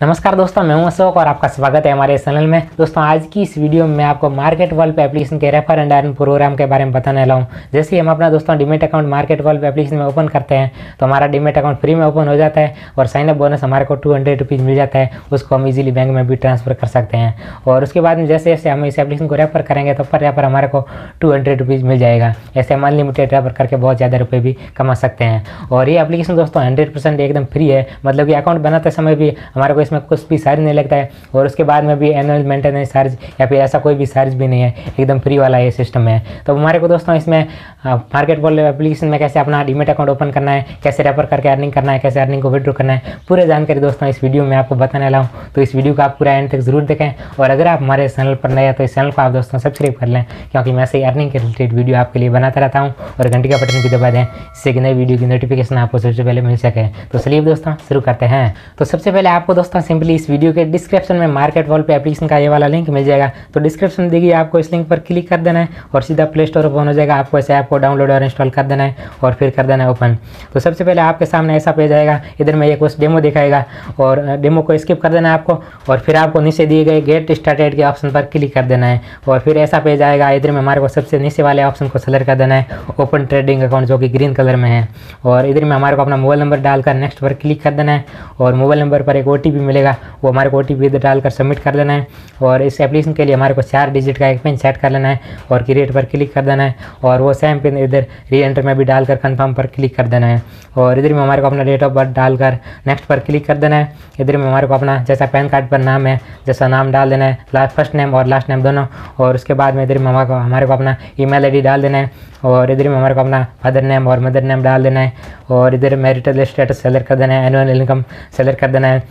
नमस्कार दोस्तों, मैं हूँ अशोक और आपका स्वागत है हमारे चैनल में। दोस्तों, आज की इस वीडियो में मैं आपको मार्केट वर्ल्ड एप्लीकेशन के रेफर एंड अर्न प्रोग्राम के बारे में बताने वाला हूँ। जैसे ही हम अपना दोस्तों demat account market world application में ओपन करते हैं तो हमारा डिमेट अकाउंट फ्री में ओपन हो जाता है और साइनअप बोनस हमारे को टू हंड्रेड रुपीज़ मिल जाता है। उसको हम इजीली बैंक में भी ट्रांसफ़र कर सकते हैं। और उसके बाद में जैसे जैसे हम इस एप्लीकेशन को रेफर करेंगे तो पर रेफर हमारे को टू हंड्रेड रुपीज़ मिल जाएगा। ऐसे हम अनलिमिटेड रेफर करके बहुत ज़्यादा रुपये भी कमा सकते हैं। और ये एप्लीकेशन दोस्तों हंड्रेड परसेंट एकदम फ्री है। मतलब कि अकाउंट बनाते समय भी हमारे को इसमें कुछ भी सारी नहीं लगता है और उसके बाद में भी एनुअल मेंटेनेंस चार्ज या फिर ऐसा कोई भी चार्ज भी नहीं है, एकदम फ्री वाला ये सिस्टम है। तो हमारे को दोस्तों इसमें मार्केट बॉल एप्लीकेशन में कैसे अपना डीमेट अकाउंट ओपन करना है, कैसे रेफर करके अर्निंग करना है, कैसे अर्निंग को विड्रॉ करना है, पूरे जानकारी दोस्तों इस वीडियो में आपको बताने वाला हूँ। तो इस वीडियो को आप पूरा एंड तक ज़रूर देखें और अगर आप हमारे चैनल पर नए हैं तो इस चैनल को आप दोस्तों सब्सक्राइब कर लें, क्योंकि मैं ऐसे अर्निंग के रिलेटेड वीडियो आपके लिए बनाता रहता हूँ और घंटी का बटन भी दबा दें इससे कि नई वीडियो की नोटिफिकेशन आपको सबसे पहले मिल सके। तो चलिए दोस्तों शुरू करते हैं। तो सबसे पहले आपको दोस्तों सिंपली इस वीडियो के डिस्क्रिप्शन में मार्केट वॉल पे एप्लीकेशन का ये वाला लिंक मिल जाएगा। तो डिस्क्रिप्शन देखिए, आपको इस लिंक पर क्लिक कर देना है और सीधा प्ले स्टोर ओपन हो जाएगा। आपको ऐसे ऐप को डाउनलोड और इंस्टॉल कर देना है और फिर कर देना है ओपन तो सबसे पहले आपके सामने ऐसा पेज आएगा। इधर में एक कुछ डेमो दिखाएगा और डेमो को स्किप कर देना है आपको और फिर आपको नीचे दिए गए गेट स्टार्टेड के ऑप्शन पर क्लिक कर देना है और फिर ऐसा पेज आएगा। इधर में हमारे को सबसे नीचे वाले ऑप्शन को सेलेक्ट कर देना है। ओपन ट्रेडिंग अकाउंट जो कि ग्रीन कलर में है और इधर में हमारे को अपना मोबाइल नंबर डालकर नेक्स्ट पर क्लिक कर देना है और मोबाइल नंबर पर एक ओटीपी मिलेगा, वो हमारे को ओ इधर डालकर सबमिट कर देना है और इस एप्लीकेशन के लिए हमारे को चार डिजिट का एक पिन सेट कर लेना है और क्रिएट पर क्लिक कर देना है और वो सेम पिन इधर री एंटर में भी डालकर कन्फर्म पर क्लिक कर देना है और इधर में हमारे को अपना डेट ऑफ़ बर्थ डालकर नेक्स्ट पर क्लिक कर देना है। इधर में हमारे को अपना जैसा पैन कार्ड पर नाम है, जैसा नाम डाल देना है लास्ट फ़र्स्ट नेम और लास्ट नेम दोनों और उसके बाद में इधर में हमारे को हमारे को अपना ईमेल आईडी डाल देना है और इधर में हमारे को अपना फादर नेम और मदर नेम डाल देना है और इधर मैरिटल स्टेटस सेलेक्ट कर देना है एनुअल इनकम सेलेक्ट कर देना है।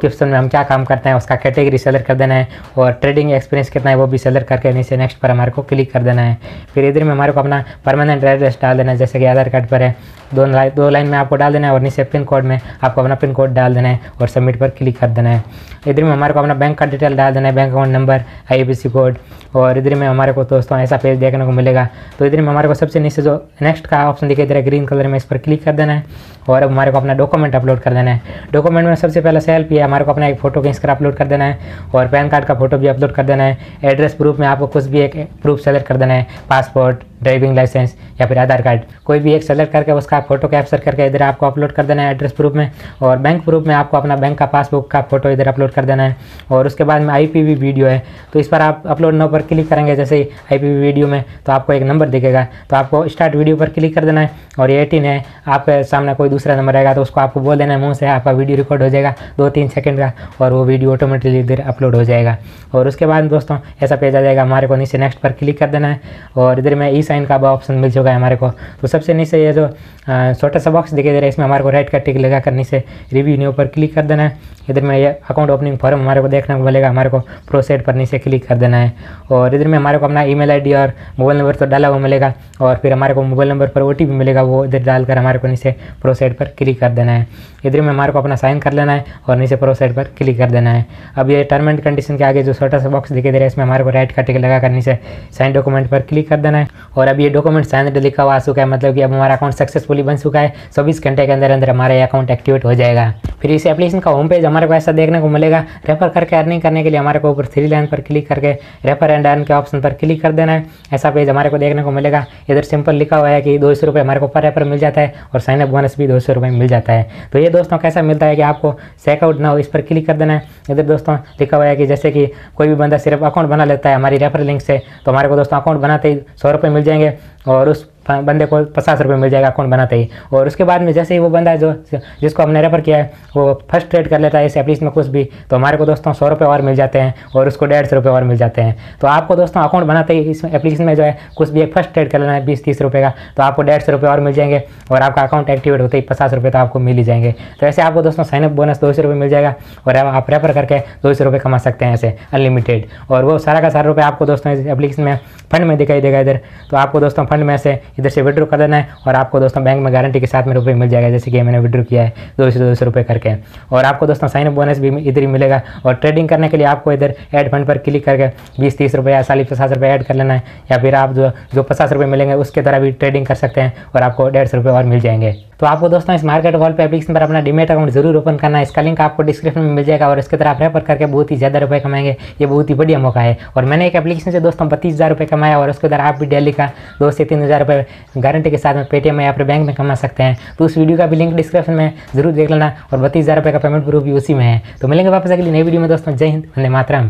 ऑक्यूपेशन में हम क्या काम करते हैं, उसका कैटेगरी सेलेक्ट कर देना है और ट्रेडिंग एक्सपीरियंस कितना है वो भी सेलेक्ट करके नीचे नेक्स्ट पर हमारे को क्लिक कर देना है। फिर इधर में हमारे को अपना परमानेंट एड्रेस डाल देना है, जैसे कि आधार कार्ड पर है। दो लाइन दो लाइन में आपको डाल देना है और नीचे पिन कोड में आपको अपना पिन कोड डाल देना है और सबमिट पर क्लिक कर देना है। इधर में हमारे को अपना बैंक का डिटेल डाल देना है bank account number I code और इधर में हमारे को दोस्तों ऐसा पेज देखने को मिलेगा। तो इधर में हमारे को सबसे नीचे जो नेक्स्ट का ऑप्शन दिखाई दे रहा है ग्रीन कलर में इस पर क्लिक कर देना है और अब हमारे को अपना डॉक्यूमेंट अपलोड कर देना है। डॉक्यूमेंट में सबसे पहले सेल्फी है हमारे को अपना एक फ़ोटो खींच कर अपलोड कर देना है और पैन कार्ड का फ़ोटो भी अपलोड कर देना है। एड्रेस प्रूफ में आपको कुछ भी एक प्रूफ सेलेक्ट कर देना है। पासपोर्ट ड्राइविंग लाइसेंस या फिर आधार कार्ड। कोई भी एक सेलेक्ट करके उसका फ़ोटो कैप्चर करके इधर आपको अपलोड कर देना है एड्रेस प्रूफ में और बैंक प्रूफ में आपको अपना बैंक का पासबुक का फ़ोटो इधर अपलोड कर देना है और उसके बाद में आईपीवी वीडियो है। तो इस पर आप अपलोड नो पर क्लिक करेंगे जैसे ही आईपीवी वीडियो में तो आपको एक नंबर दिखेगा। तो आपको स्टार्ट वीडियो पर क्लिक कर देना है और ये एटीन है। आपके सामने कोई दूसरा नंबर आएगा तो उसको आपको बोल देना है मुँह से, आपका वीडियो रिकॉर्ड हो जाएगा दो तीन सेकेंड का और वो वीडियो ऑटोमेटिकली इधर अपलोड हो जाएगा। और उसके बाद दोस्तों ऐसा पेज आ जाएगा हमारे को नीचे नेक्स्ट पर क्लिक कर देना है और इधर में ई साइन का ऑप्शन मिल चुका है हमारे को। तो सबसे नीचे ये जो छोटा सा बॉक्स दिखाई दे रहा है, इसमें हमारे को राइट का टिक लगा कर नीचे रिव्यू न्यू पर क्लिक कर देना है। इधर में ये अकाउंट ओपनिंग फॉर्म हमारे को देखने को मिलेगा, हमारे को प्रोसेड पर नीचे क्लिक कर देना है। और इधर में हमारे को अपना ईमेल आईडी और मोबाइल नंबर तो डाला हुआ मिलेगा, और फिर हमारे को मोबाइल नंबर पर ओटीपी मिलेगा, वो इधर डालकर हमारे को नीचे प्रोसेड पर क्लिक कर देना है। इधर में हमारे को अपना साइन कर लेना है और नीचे प्रोसेड पर क्लिक कर देना है। अब ये टर्म एंड कंडीशन के आगे जो छोटा सा बॉक्स दिखाई दे रहा है, इसमें हमारे को राइट का टिक लगा कर नीचे साइन डॉक्यूमेंट पर क्लिक कर देना है। और अब ये डॉक्यूमेंट साइन लिखा हुआ आ चुका है मतलब कि अब हमारा अकाउंट सक्सेसफुली बन चुका है। चौबीस घंटे के अंदर अंदर हमारा अकाउंट एक्टिवेट हो जाएगा। फिर इस एप्लीकेशन का होम पेज हमारे को ऐसा देखने को मिलेगा। रेफर करके अर्निंग करने के लिए हमारे को ऊपर थ्री लाइन पर क्लिक करके रेफर एंड अर्न के ऑप्शन पर क्लिक कर देना है। ऐसा पेज हमारे को देखने को मिलेगा। इधर सिंपल लिखा हुआ है कि दो सौ रुपये हमारे को पर रेफर मिल जाता है और साइनअप बोनस भी दो सौ रुपये मिल जाता है। तो ये दोस्तों कैसा मिलता है कि आपको चेकआउट ना हो, इस पर क्लिक कर देना है। इधर दोस्तों लिखा हुआ है कि जैसे कि कोई भी बंदा सिर्फ़ अकाउंट बना लेता है, हमारी रेफर लिंक से तो हमारे को दोस्तों अकाउंट बनाते ही सौ रुपये मिल जाएँगे और उस बंदे को पचास रुपये मिल जाएगा, अकाउंट बनाते ही। और उसके बाद में जैसे ही वो बंदा जो, जिसको हमने रेफर किया है, वो फ़र्स्ट ट्रेड कर लेता है इस एप्लीकेशन में कुछ भी तो हमारे को दोस्तों सौ रुपये और मिल जाते हैं और उसको डेढ़ सौ रुपये और मिल जाते हैं। तो आपको दोस्तों अकाउंट बनाते ही इस एप्लीकेशन में जो है, कुछ भी एक फ़र्स्ट ट्रेड कर लेना है, बीस तीस रुपये का तो आपको डेढ़ सौ रुपये और मिल जाएँगे और आपका अकाउंट एक्टिवेट होते ही पचास रुपये तो आपको मिल ही जाएँगे। तो ऐसे आपको दोस्तों साइनअप बोनस दो सौ रुपये मिल जाएगा और आप रेफर करके दो सौ रुपये कमा सकते हैं ऐसे अनलिमिटेड और वो सारा का सारा रुपये आपको दोस्तों इस एप्लीकेशन में फंड में दिखाई देगा इधर। तो आपको दोस्तों फंड में से इधर से विड्रॉ कर देना है और आपको दोस्तों बैंक में गारंटी के साथ में रुपये मिल जाएगा, जैसे कि मैंने विड्रो किया है, दो सौ दो सौ रुपये करके। और आपको दोस्तों साइन अप बोनस भी इधर ही मिलेगा। और ट्रेडिंग करने के लिए आपको इधर एड फंड पर क्लिक करके बीस, तीस रुपये या साली पचास रुपये ऐड कर लेना है। या फिर आप जो जो पचास रुपये मिलेंगे उसके तरह भी ट्रेडिंग कर सकते हैं और आपको डेढ़ सौ रुपये और मिल जाएँगे। तो आपको दोस्तों, इस मार्केट वॉल पे एप्लीकेशन पर अपना डिमेट अकाउंट ज़रूर ओपन करना है। इसका लिंक आपको डिस्क्रिप्शन में मिल जाएगा और इसके तरह आप रेफर करके बहुत ही ज़्यादा रुपये कमाएँगे। ये बहुत ही बढ़िया मौका है। और मैंने एक एप्लीकेशन से दोस्तों बत्तीस हज़ार रुपये कमाया और उसके अंदर आप भी डेली का दो से तीन हज़ार रुपये गारंटी के साथ में पेटीएम या फिर बैंक में कमा सकते हैं। तो उस वीडियो का भी लिंक डिस्क्रिप्शन में ज़रूर देख लेना और बत्तीस हज़ार रुपये का पेमेंट प्रूफ भी उसी में है। तो मिलेंगे वापस अगली नई वीडियो में दोस्तों। जय हिंद, वंदे मातरम।